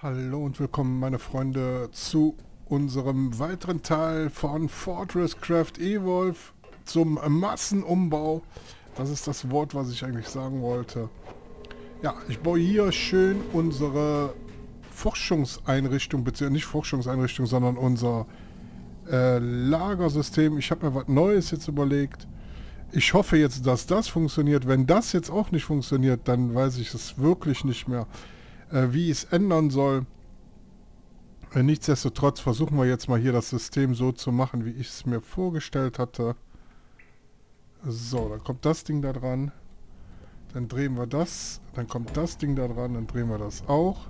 Hallo und willkommen meine Freunde zu unserem weiteren Teil von Fortress Craft Evolve zum Massenumbau. Das ist das Wort, was ich eigentlich sagen wollte. Ja, ich baue hier schön unsere Forschungseinrichtung, beziehungsweise nicht Forschungseinrichtung, sondern unser äh, Lagersystem. Ich habe mir was Neues jetzt überlegt. Ich hoffe jetzt, dass das funktioniert. Wenn das jetzt auch nicht funktioniert, dann weiß ich es wirklich nicht mehr wie ich es ändern soll. Äh, nichtsdestotrotz versuchen wir jetzt mal hier das System so zu machen, wie ich es mir vorgestellt hatte. So, dann kommt das Ding da dran. Dann drehen wir das. Dann kommt das Ding da dran. Dann drehen wir das auch.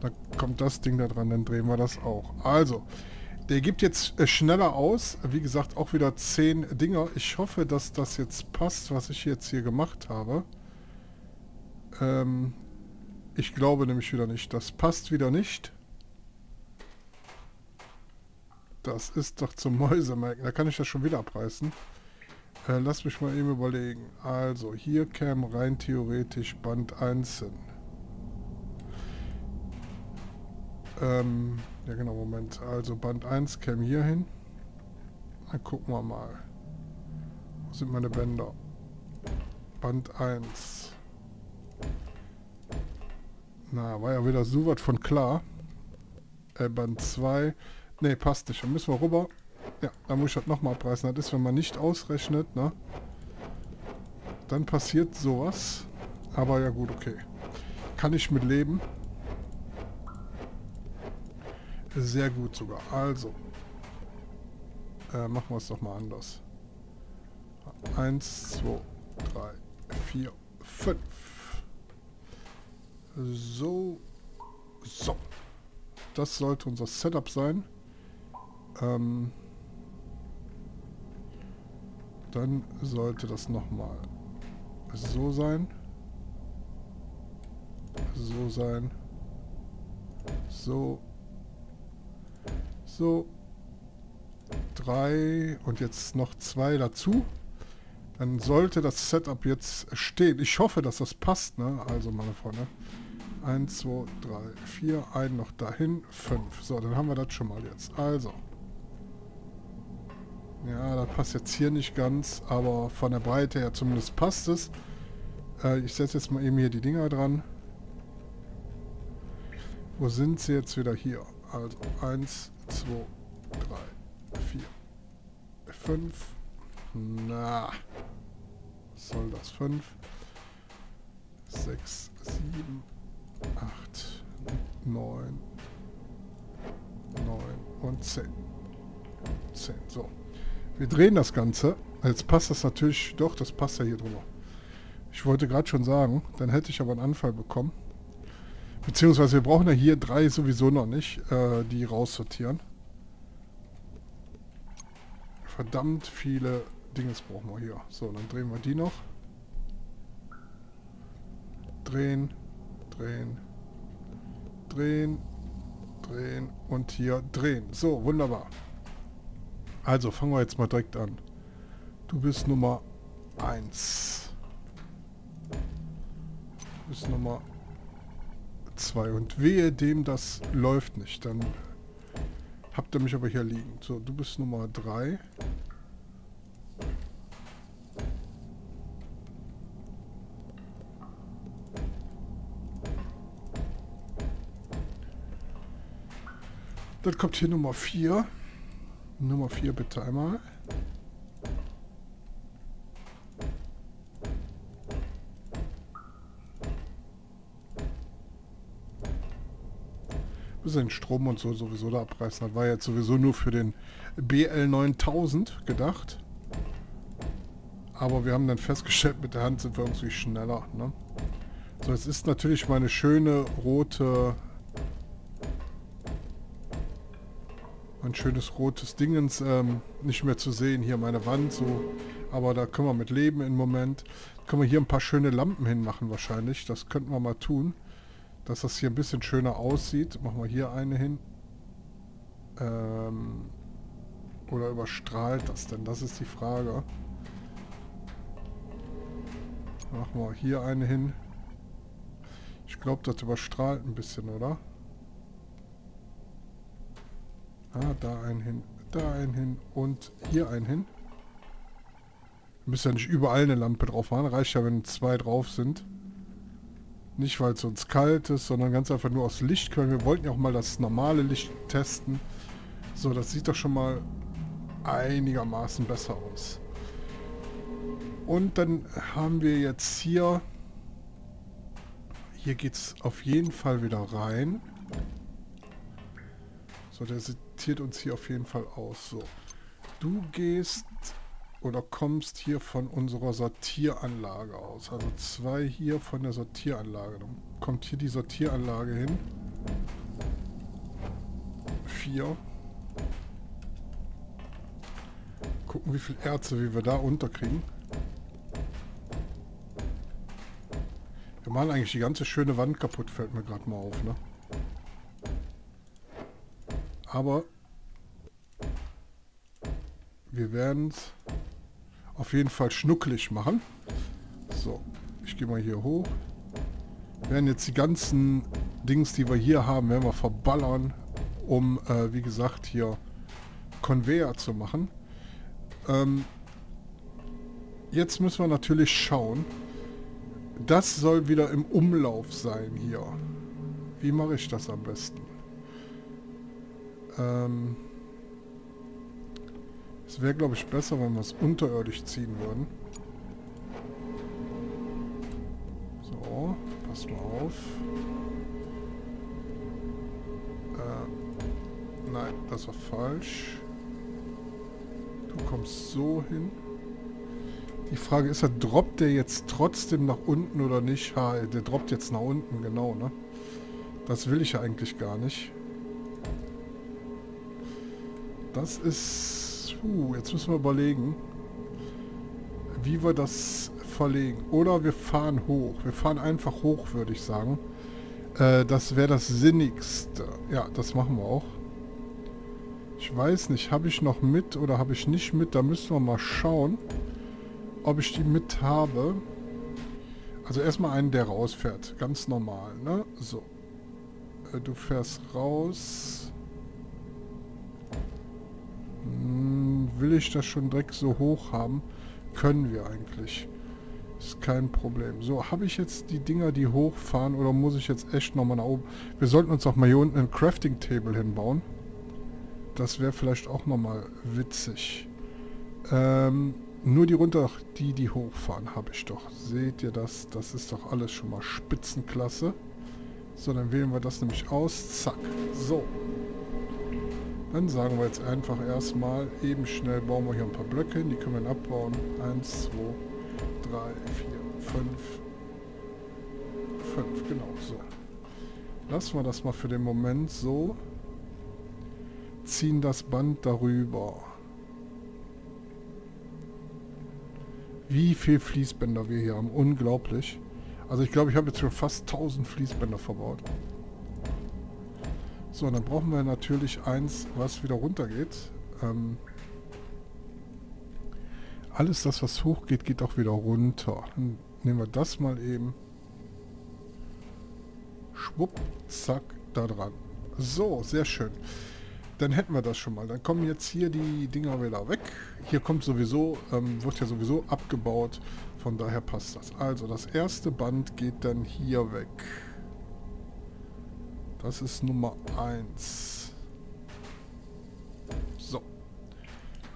Dann kommt das Ding da dran. Dann drehen wir das auch. Also, der gibt jetzt äh, schneller aus. Wie gesagt, auch wieder 10 Dinger. Ich hoffe, dass das jetzt passt, was ich jetzt hier gemacht habe. Ähm, ich glaube nämlich wieder nicht. Das passt wieder nicht. Das ist doch zum Mäusemerken. Da kann ich das schon wieder abreißen. Äh, lass mich mal eben überlegen. Also, hier käme rein theoretisch Band 1 hin. Ähm, ja genau, Moment. Also Band 1 käme hier hin. Dann gucken wir mal. Wo sind meine Bänder? Band 1. Na, war ja wieder so was von klar. Äh, Band 2. Ne, passt nicht. Dann müssen wir rüber. Ja, da muss ich das nochmal abreißen. Das ist, wenn man nicht ausrechnet, ne? Dann passiert sowas. Aber ja gut, okay. Kann ich mit leben. Sehr gut sogar. Also. Äh, machen wir es doch mal anders. Eins, zwei, drei, vier, fünf. So. So. Das sollte unser Setup sein. Ähm, dann sollte das nochmal so sein. So sein. So. So. Drei und jetzt noch zwei dazu. Dann sollte das Setup jetzt stehen. Ich hoffe, dass das passt, ne? Also meine Freunde. 1, 2, 3, 4, ein noch dahin, 5. So, dann haben wir das schon mal jetzt. Also. Ja, das passt jetzt hier nicht ganz, aber von der Breite her zumindest passt es. Äh, ich setze jetzt mal eben hier die Dinger dran. Wo sind sie jetzt wieder hier? Also 1, 2, 3, 4, 5. Na, soll das? 5, 6, 7, 8, 9, 9 und 10. 10, so. Wir drehen das Ganze. Jetzt passt das natürlich, doch, das passt ja hier drüber. Ich wollte gerade schon sagen, dann hätte ich aber einen Anfall bekommen. Beziehungsweise wir brauchen ja hier drei sowieso noch nicht, äh, die raussortieren. Verdammt viele Dinge brauchen wir hier. So, dann drehen wir die noch. Drehen, drehen, drehen, drehen und hier drehen. So, wunderbar. Also fangen wir jetzt mal direkt an. Du bist Nummer 1. Du bist Nummer 2. Und wehe dem, das läuft nicht. Dann habt ihr mich aber hier liegen. So, du bist Nummer 3. Dann kommt hier Nummer 4. Nummer 4 bitte einmal. Bis den Strom und so sowieso da abreißen. Das war jetzt sowieso nur für den BL9000 gedacht. Aber wir haben dann festgestellt, mit der Hand sind wir irgendwie schneller. Ne? So, jetzt ist natürlich meine schöne rote ein schönes rotes Dingens ähm, nicht mehr zu sehen. Hier meine Wand so. Aber da können wir mit leben im Moment. Können wir hier ein paar schöne Lampen hinmachen wahrscheinlich. Das könnten wir mal tun. Dass das hier ein bisschen schöner aussieht. Machen wir hier eine hin. Ähm, oder überstrahlt das denn? Das ist die Frage. Machen wir hier eine hin. Ich glaube, das überstrahlt ein bisschen, oder? Ah, da ein hin, da ein hin und hier ein hin. Müsste ja nicht überall eine Lampe drauf machen. Reicht ja, wenn zwei drauf sind. Nicht, weil es uns kalt ist, sondern ganz einfach nur aus Lichtquellen. Wir wollten ja auch mal das normale Licht testen. So, das sieht doch schon mal einigermaßen besser aus. Und dann haben wir jetzt hier... Hier geht es auf jeden Fall wieder rein. So, der sortiert uns hier auf jeden Fall aus. So, du gehst oder kommst hier von unserer Sortieranlage aus. Also zwei hier von der Sortieranlage. Dann kommt hier die Sortieranlage hin. Vier. Gucken, wie viel Erze, wie wir da unterkriegen. Wir machen eigentlich die ganze schöne Wand kaputt, fällt mir gerade mal auf, ne? Aber wir werden es auf jeden Fall schnucklig machen. So, ich gehe mal hier hoch. Wir werden jetzt die ganzen Dings, die wir hier haben, werden wir verballern, um, äh, wie gesagt, hier Conveyor zu machen. Ähm, jetzt müssen wir natürlich schauen. Das soll wieder im Umlauf sein hier. Wie mache ich das am besten? Ähm... Es wäre, glaube ich, besser, wenn wir es unterirdisch ziehen würden. So, passt mal auf. Äh, nein, das war falsch. Du kommst so hin. Die Frage ist ja, droppt der jetzt trotzdem nach unten oder nicht? Ha, der droppt jetzt nach unten, genau, ne? Das will ich ja eigentlich gar nicht. Das ist Puh, jetzt müssen wir überlegen, wie wir das verlegen. Oder wir fahren hoch. Wir fahren einfach hoch, würde ich sagen. Äh, das wäre das Sinnigste. Ja, das machen wir auch. Ich weiß nicht, habe ich noch mit oder habe ich nicht mit? Da müssen wir mal schauen, ob ich die mit habe. Also erstmal einen, der rausfährt. Ganz normal, ne? So. Äh, du fährst raus. Hm, will ich das schon direkt so hoch haben? Können wir eigentlich. Ist kein Problem. So, habe ich jetzt die Dinger, die hochfahren oder muss ich jetzt echt nochmal nach oben? Wir sollten uns auch mal hier unten ein Crafting Table hinbauen. Das wäre vielleicht auch nochmal witzig. Ähm, nur die runter, die, die hochfahren, habe ich doch. Seht ihr das? Das ist doch alles schon mal Spitzenklasse. So, dann wählen wir das nämlich aus. Zack. So. Dann sagen wir jetzt einfach erstmal, eben schnell bauen wir hier ein paar Blöcke hin, die können wir abbauen. 1, 2, 3, 4, 5, 5, genau so. Lassen wir das mal für den Moment so. Ziehen das Band darüber. Wie viel Fließbänder wir hier haben, unglaublich. Also ich glaube, ich habe jetzt schon fast 1000 Fließbänder verbaut. So, dann brauchen wir natürlich eins, was wieder runter geht. Ähm, alles das, was hoch geht, geht auch wieder runter. Dann nehmen wir das mal eben. Schwupp, zack, da dran. So, sehr schön. Dann hätten wir das schon mal. Dann kommen jetzt hier die Dinger wieder weg. Hier kommt sowieso, ähm, wird ja sowieso abgebaut. Von daher passt das. Also, das erste Band geht dann hier weg. Das ist Nummer 1. So.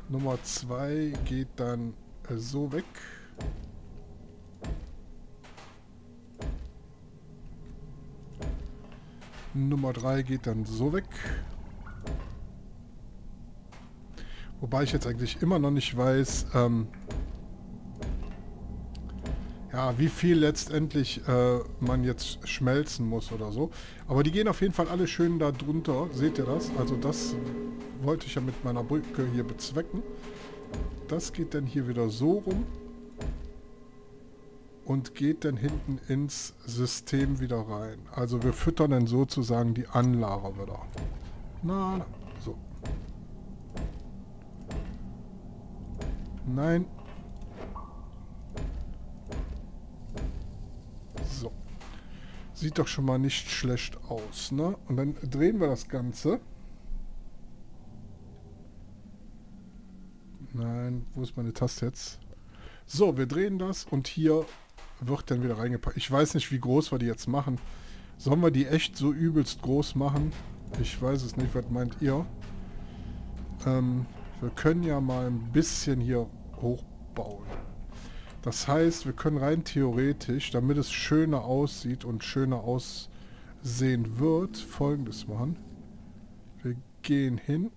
Nummer 2 geht dann äh, so weg. Nummer 3 geht dann so weg. Wobei ich jetzt eigentlich immer noch nicht weiß, ähm, ja, wie viel letztendlich äh, man jetzt schmelzen muss oder so. Aber die gehen auf jeden Fall alle schön da drunter. Seht ihr das? Also das wollte ich ja mit meiner Brücke hier bezwecken. Das geht dann hier wieder so rum. Und geht dann hinten ins System wieder rein. Also wir füttern dann sozusagen die Anlage wieder. Na, so. Nein, Sieht doch schon mal nicht schlecht aus, ne? Und dann drehen wir das Ganze. Nein, wo ist meine Taste jetzt? So, wir drehen das und hier wird dann wieder reingepackt. Ich weiß nicht, wie groß wir die jetzt machen. Sollen wir die echt so übelst groß machen? Ich weiß es nicht, was meint ihr? Ähm, wir können ja mal ein bisschen hier hochbauen. Das heißt, wir können rein theoretisch, damit es schöner aussieht und schöner aussehen wird, folgendes machen. Wir gehen hin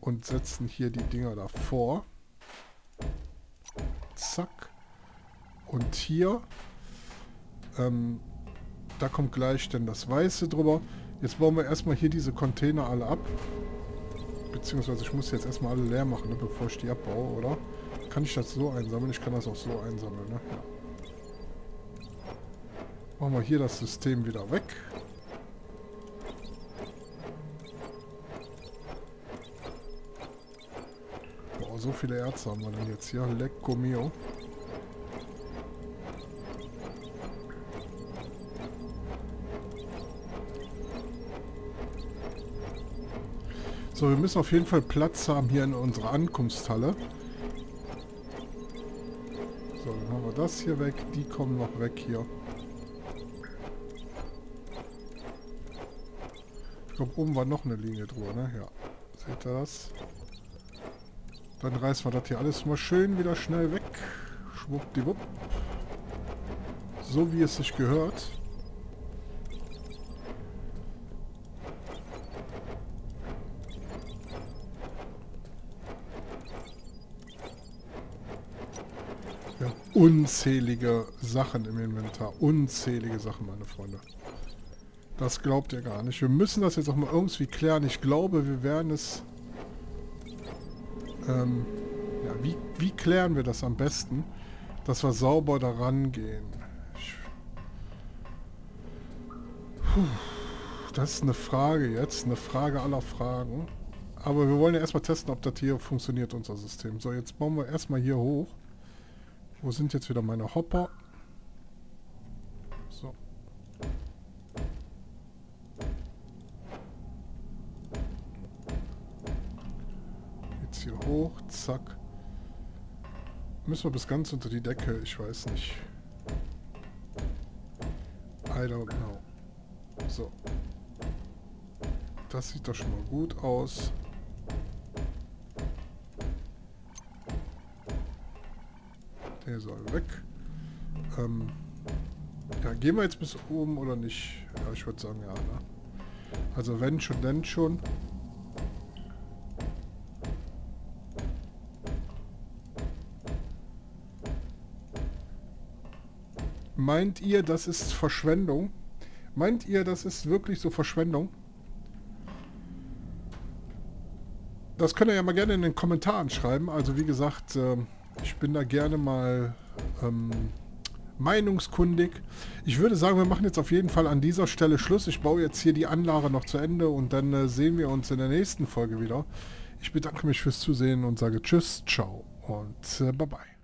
und setzen hier die Dinger davor. Zack. Und hier, ähm, da kommt gleich dann das Weiße drüber. Jetzt bauen wir erstmal hier diese Container alle ab. Beziehungsweise ich muss jetzt erstmal alle leer machen, ne, bevor ich die abbaue, oder? Kann ich das so einsammeln? Ich kann das auch so einsammeln, ne? Ja. Machen wir hier das System wieder weg. Boah, so viele Erze haben wir denn jetzt hier. Lecco mio. So, wir müssen auf jeden Fall Platz haben hier in unserer Ankunftshalle. So, dann haben wir das hier weg. Die kommen noch weg hier. Ich glaube, oben war noch eine Linie drüber, ne? Ja. Seht ihr das? Dann reißen wir das hier alles mal schön wieder schnell weg. Schwuppdiwupp. So wie es sich gehört. Unzählige Sachen im Inventar. Unzählige Sachen, meine Freunde. Das glaubt ihr gar nicht. Wir müssen das jetzt auch mal irgendwie klären. Ich glaube, wir werden es... Ähm, ja, wie, wie klären wir das am besten, dass wir sauber daran gehen? Puh, das ist eine Frage jetzt. Eine Frage aller Fragen. Aber wir wollen ja erstmal testen, ob das hier funktioniert, unser System. So, jetzt bauen wir erstmal hier hoch. Wo sind jetzt wieder meine Hopper? So. Jetzt hier hoch, zack. Müssen wir bis ganz unter die Decke, ich weiß nicht. I don't know. So. Das sieht doch schon mal gut aus. Der soll weg. Ähm, ja, gehen wir jetzt bis oben oder nicht? Ja, ich würde sagen ja. Ne? Also wenn schon, denn schon. Meint ihr, das ist Verschwendung? Meint ihr, das ist wirklich so Verschwendung? Das könnt ihr ja mal gerne in den Kommentaren schreiben. Also wie gesagt, äh, ich bin da gerne mal ähm, meinungskundig. Ich würde sagen, wir machen jetzt auf jeden Fall an dieser Stelle Schluss. Ich baue jetzt hier die Anlage noch zu Ende und dann äh, sehen wir uns in der nächsten Folge wieder. Ich bedanke mich fürs Zusehen und sage Tschüss, ciao und äh, bye bye.